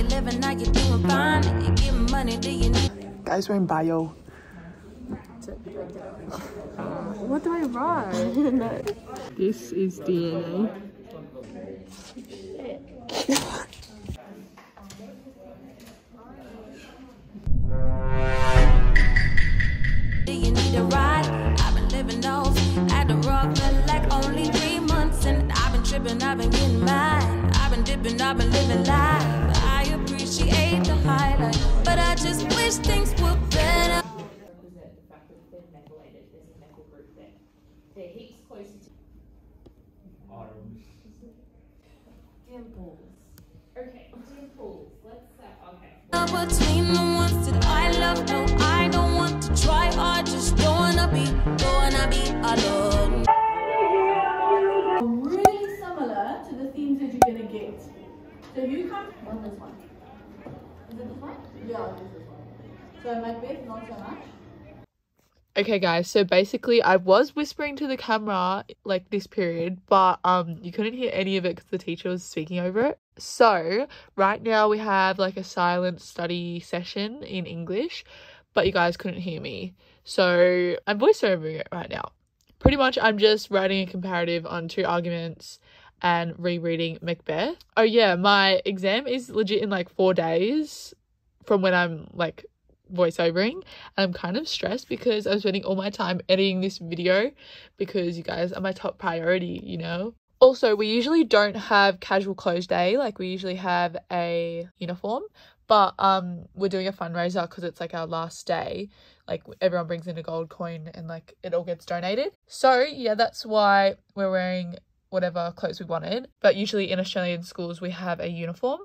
you living? How you doing? Fine. You getting money? Do you need? Guys, we're in bio. What do I write? This is DNA. Do you need a ride? I've been living off at the rock for like only three months, and I've been tripping, I've been getting mine. I've been dipping, I've been living life. Fact that they're methylated as a methyl group there. They're heaps closer to dimples. Okay, dimples. Let's say okay. Between the ones that I love, no, I don't want to try hard, just don't wanna be, don't wanna be alone. really similar to the themes that you're gonna get. So you come on this one. Is it this one? Yeah, it is this one. So Macbeth, not so much. Okay, guys, so basically, I was whispering to the camera like this period, but um, you couldn't hear any of it because the teacher was speaking over it. So, right now we have like a silent study session in English, but you guys couldn't hear me. So, I'm voiceovering it right now. Pretty much, I'm just writing a comparative on two arguments and rereading Macbeth. Oh, yeah, my exam is legit in like four days from when I'm like voiceovering. I'm kind of stressed because I'm spending all my time editing this video because you guys are my top priority, you know? Also, we usually don't have casual clothes day, like we usually have a uniform, but um we're doing a fundraiser because it's like our last day. Like everyone brings in a gold coin and like it all gets donated. So, yeah, that's why we're wearing whatever clothes we wanted. But usually in Australian schools we have a uniform.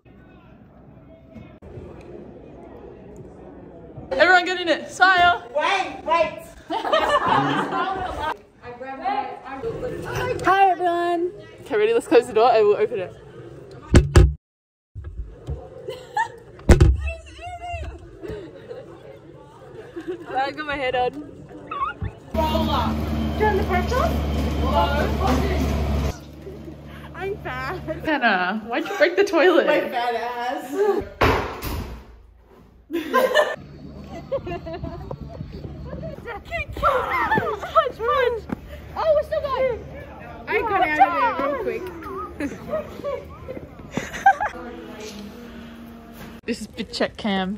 Everyone get in it. Smile. Wait, wait. Hi everyone. Okay, ready? Let's close the door and we'll open it. I got my head on. Roll up. Do you want the pressure? Hello. I'm fat. Hannah, why'd you break the toilet? Going. I real quick. This is fit check cam.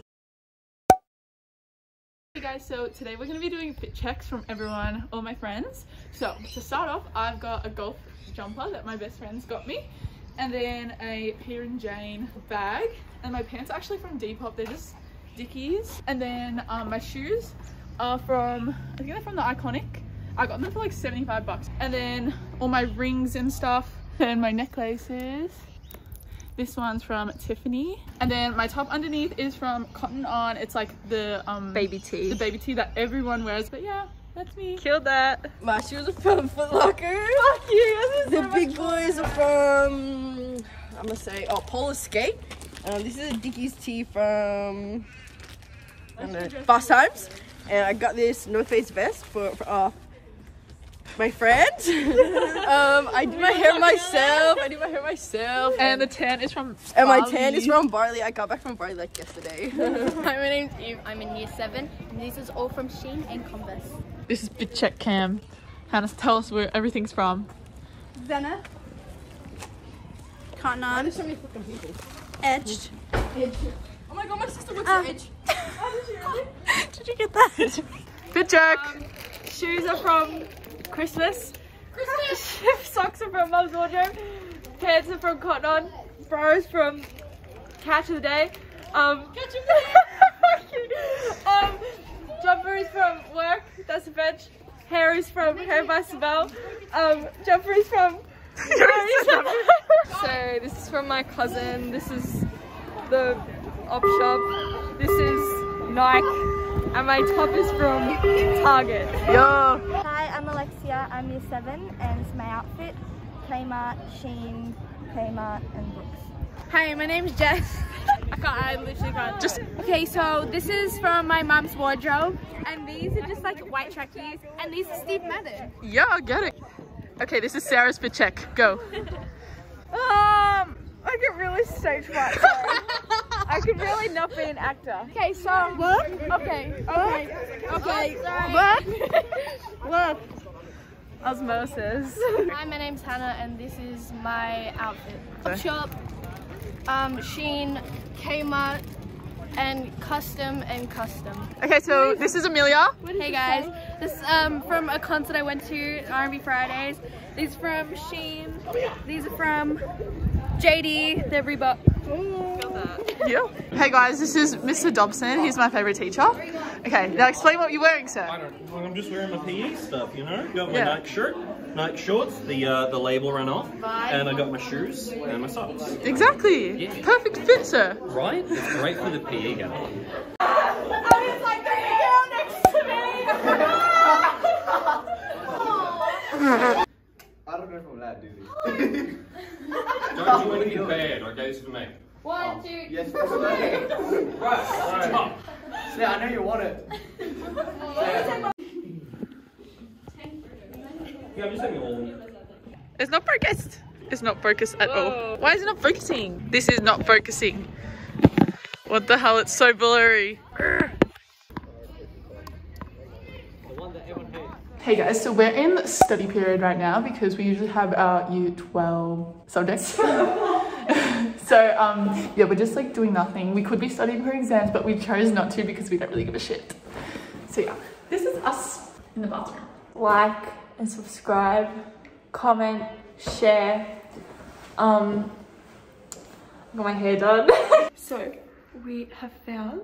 Hey guys, so today we're gonna be doing fit checks from everyone, all my friends. So to start off, I've got a golf jumper that my best friends got me, and then a Peta and Jain bag, and my pants are actually from Depop. They're just Dickies, and then um, my shoes are from I think they're from the Iconic. I got them for like 75 bucks, and then all my rings and stuff, and my necklaces. This one's from Tiffany. And then my top underneath is from Cotton On. It's like the um Baby tee. the baby tee that everyone wears. But yeah, that's me. Killed that. My shoes are from Foot Locker. Fuck you. This is The big boys are from, I'm gonna say, oh, Polar Skate. Um, this is a Dickies tee from, I don't know, Fast Times. And I got this North Face vest for, for uh, my friend. um, I did my hair myself. I did my hair myself. and the tan is from And my tan is from Bali. I got back from Bali like yesterday. Hi, my name's Eve. I'm in year seven, and this is all from Shein and Converse. This is fit check cam. Hannah, tell us where everything's from. Zenna. Cotton Why on. there's so many fucking people? Edged. Oh my god, my sister works Ah. at Edge. Did you get that? Fit check. Shoes are from Christmas. Christmas. Socks are from Mum's Wardrobe. Pants are from Cotton On. Bros from Catch of the Day. Um, Catch of the Day. um, jumper is from work. That's a bench. Hair is from Hair by Sibel. Um, jumper is from. so this is from my cousin. This is the op shop. This is Nike. And my top is from Target. Yo. Hi, I'm Alexia. I'm year seven, and it's my outfit: Kmart, Shein, Kmart, and Brooks. Hi, my name's Jess. I can't, I literally can't. Just Okay, so this is from my mum's wardrobe, and these are just like white trackies, and these are Steve Madden. yeah, I get it. Okay, this is Sarah's fit check. Go. Um, I get really stage fright. sorry. I could really not be an actor. Okay, so look. Okay, okay, okay. Look, look. Osmosis. Hi, my name's Hannah, and this is my outfit. Shop, um, Shein, Kmart, and custom and custom. Okay, so this is Amelia. Hey guys, this um from a concert I went to, R&B Fridays. These from Shein. These are from JD. They're Reebok. Yeah. Hey guys, this is Mr. Dobson. He's my favorite teacher. Okay, now explain what you're wearing, sir. I don't. Well, I'm just wearing my PE stuff, you know. Got my Yeah. Nike shirt, Nike shorts. The uh, the label ran off, and I got my shoes and my socks. Exactly. Yeah. Perfect fit, sir. Right? It's great for the PE guy. I don't know if I'm allowed to do this. Don't do anything bad, okay? It's for me. One, two. yes, that's right. Right. Stop. See, I know you want it. Yeah, I'm just having all. It's not focused. It's not focused at all. Why is it not focusing? This is not focusing. What the hell? It's so blurry. Hey guys, so we're in the study period right now because we usually have our year 12 subjects. so um, yeah, we're just like doing nothing. We could be studying for exams, but we chose not to because we don't really give a shit. So yeah, this is us in the bathroom. Like and subscribe, comment, share. Um, I got my hair done. so we have found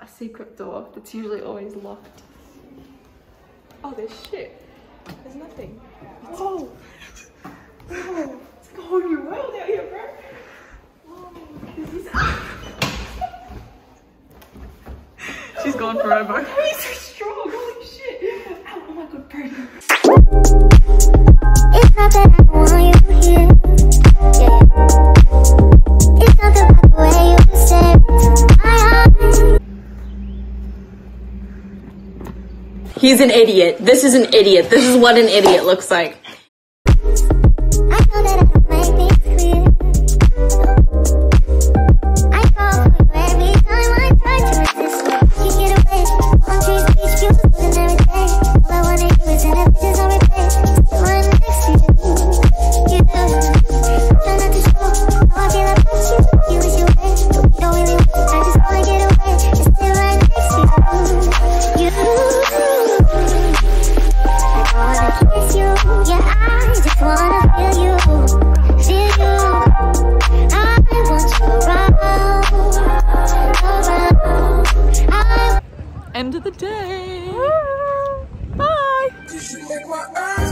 a secret door that's usually always locked. Oh, there's shit. There's nothing. Oh, He's an idiot. This is an idiot. This is what an idiot looks like. End of the day. Bye.